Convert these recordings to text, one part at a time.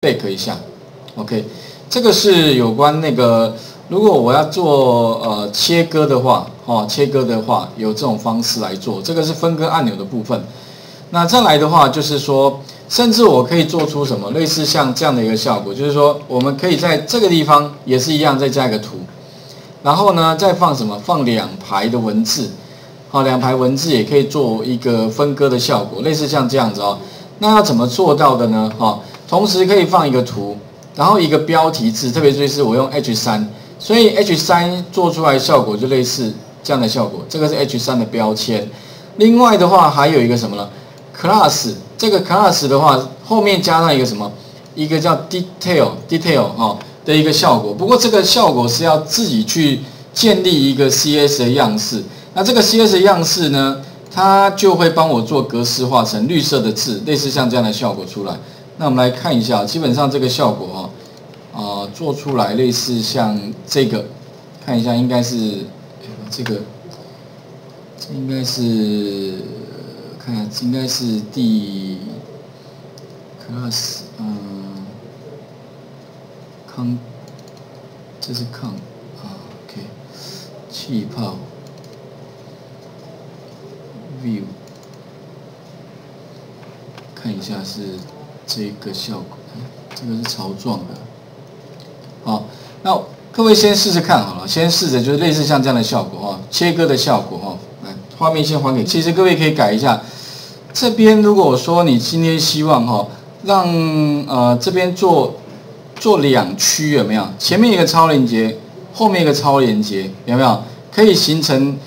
back 一下，OK，这个是有关那个，如果我要做呃切割的话，哦，切割的话有这种方式来做，这个是分割按钮的部分。那再来的话就是说，甚至我可以做出什么类似像这样的一个效果，就是说我们可以在这个地方也是一样再加一个图，然后呢再放什么？放两排的文字，好，两排文字也可以做一个分割的效果，类似像这样子哦。那要怎么做到的呢？哈？同时可以放一个图，然后一个标题字，特别注意是我用 H 三，所以 H 三做出来效果就类似这样的效果。这个是 H 三的标签。另外的话还有一个什么呢？Class 这个 Class 的话后面加上一个什么？一个叫 Detail Detail 哈的一个效果。不过这个效果是要自己去建立一个 CS 的样式。那这个 CS 样式呢，它就会帮我做格式化成绿色的字，类似像这样的效果出来。那我们来看一下，基本上这个效果哈，啊，做出来类似像这个，看一下应该是这个，这应该是看一下应该是第 class，嗯，康，这是康，啊，OK，气泡，view，看一下是。这一个效果，这个是槽状的。好，那各位先试试看好了，先试着就是类似像这样的效果哈，切割的效果哈。来，画面先还给。其实各位可以改一下，这边如果说你今天希望哈，让呃这边做做两区有没有？前面一个超连接，后面一个超连接有没有？可以形成，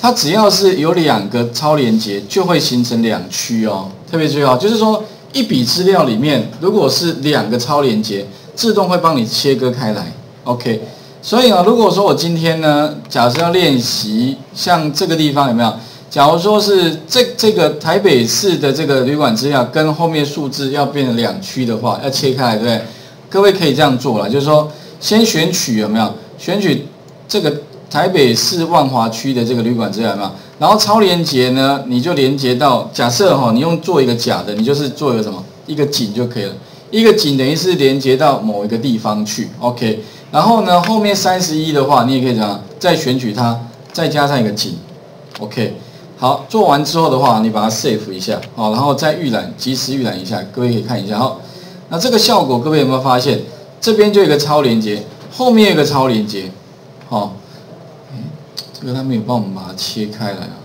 它只要是有两个超连接，就会形成两区哦。特别注意哦，就是说。一笔资料里面，如果是两个超连接，自动会帮你切割开来。OK，所以啊，如果说我今天呢，假设要练习像这个地方有没有？假如说是这这个台北市的这个旅馆资料跟后面数字要变成两区的话，要切开，对不对？各位可以这样做了，就是说先选取有没有？选取这个台北市万华区的这个旅馆资料有没有？然后超连接呢，你就连接到假设哈，你用做一个假的，你就是做一个什么一个井就可以了。一个井等于是连接到某一个地方去，OK。然后呢，后面三十一的话，你也可以怎样再选取它，再加上一个井，OK。好，做完之后的话，你把它 save 一下，好，然后再预览，及时预览一下，各位可以看一下哈。那这个效果，各位有没有发现？这边就一个超连接，后面一个超连接，好。所以他没有帮我们把它切开来啊。